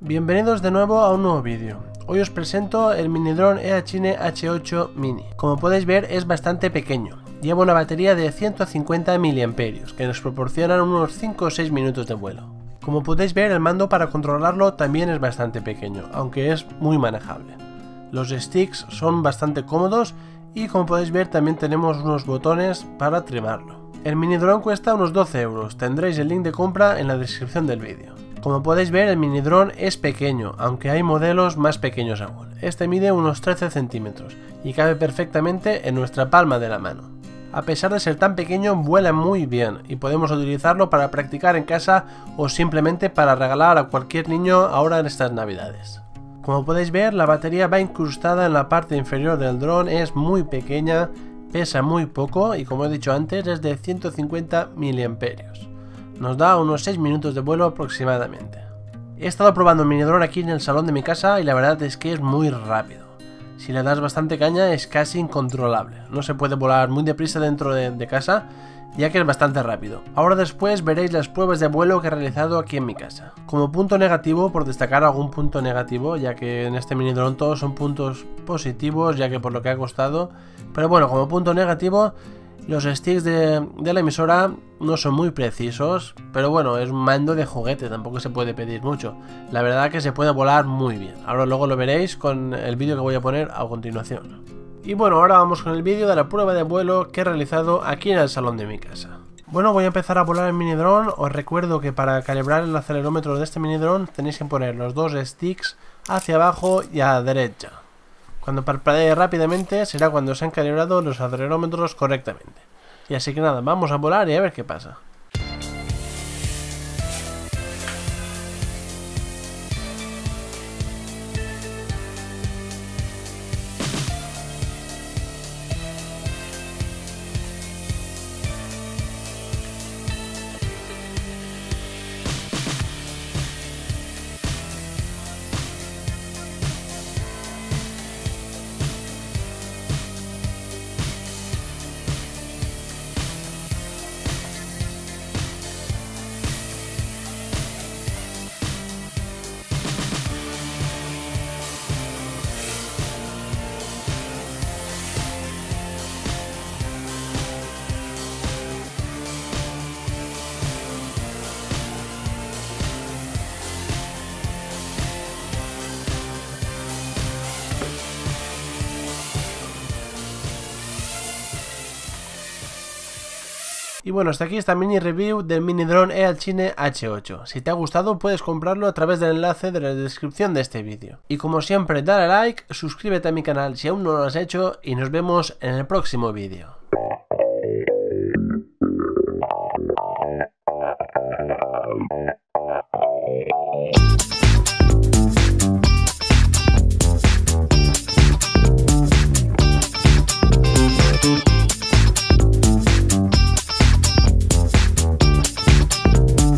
Bienvenidos de nuevo a un nuevo vídeo. Hoy os presento el mini drone EHine H8 Mini. Como podéis ver es bastante pequeño. Lleva una batería de 150 mAh que nos proporcionan unos 5 o 6 minutos de vuelo. Como podéis ver el mando para controlarlo también es bastante pequeño, aunque es muy manejable. Los sticks son bastante cómodos y como podéis ver también tenemos unos botones para trimarlo. El mini drone cuesta unos 12 euros, tendréis el link de compra en la descripción del vídeo. Como podéis ver el mini drone es pequeño, aunque hay modelos más pequeños aún. Este mide unos 13 centímetros y cabe perfectamente en nuestra palma de la mano. A pesar de ser tan pequeño, vuela muy bien y podemos utilizarlo para practicar en casa o simplemente para regalar a cualquier niño ahora en estas navidades. Como podéis ver, la batería va incrustada en la parte inferior del dron, es muy pequeña, pesa muy poco y como he dicho antes es de 150 mAh. Nos da unos 6 minutos de vuelo aproximadamente. He estado probando el mini drone aquí en el salón de mi casa y la verdad es que es muy rápido. Si le das bastante caña es casi incontrolable. No se puede volar muy deprisa dentro de, casa ya que es bastante rápido. Ahora después veréis las pruebas de vuelo que he realizado aquí en mi casa. Como punto negativo, por destacar algún punto negativo, ya que en este mini drone todos son puntos positivos, ya que por lo que ha costado. Pero bueno, como punto negativo, los sticks de, la emisora no son muy precisos, pero bueno, es un mando de juguete, tampoco se puede pedir mucho. La verdad que se puede volar muy bien. Ahora luego lo veréis con el vídeo que voy a poner a continuación. Y bueno, ahora vamos con el vídeo de la prueba de vuelo que he realizado aquí en el salón de mi casa. Bueno, voy a empezar a volar el mini drone. Os recuerdo que para calibrar el acelerómetro de este mini drone tenéis que poner los dos sticks hacia abajo y a la derecha. Cuando parpadee rápidamente será cuando se han calibrado los acelerómetros correctamente. Y así que nada, vamos a volar y a ver qué pasa. Y bueno, hasta aquí esta mini review del mini drone Chine H8. Si te ha gustado puedes comprarlo a través del enlace de la descripción de este vídeo. Y como siempre dale like, suscríbete a mi canal si aún no lo has hecho y nos vemos en el próximo vídeo.